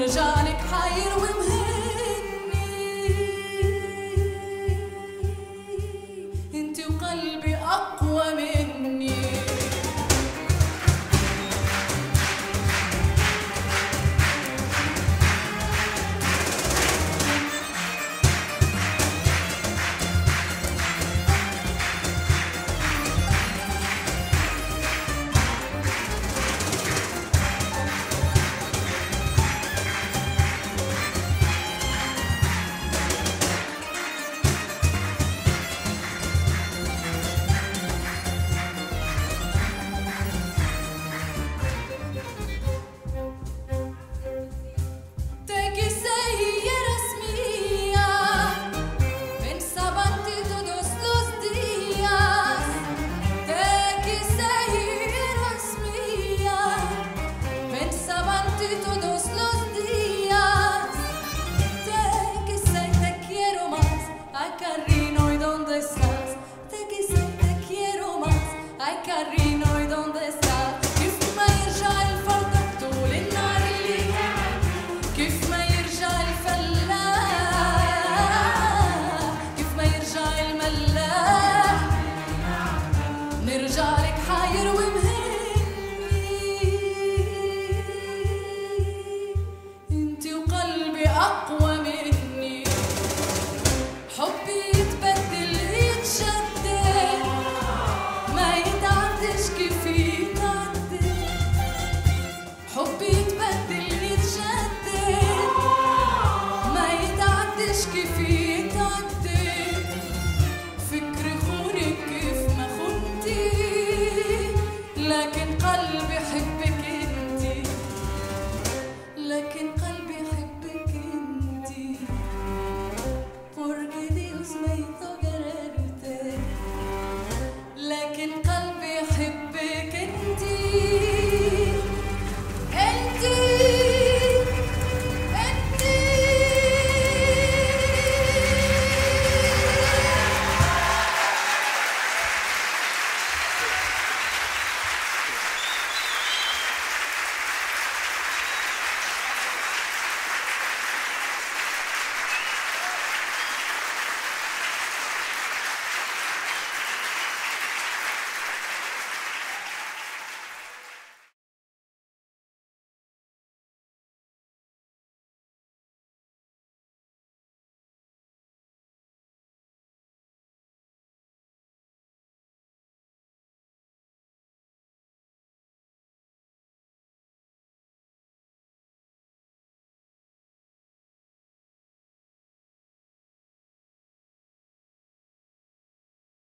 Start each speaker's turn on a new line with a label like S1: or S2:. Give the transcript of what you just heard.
S1: رجالك حيروي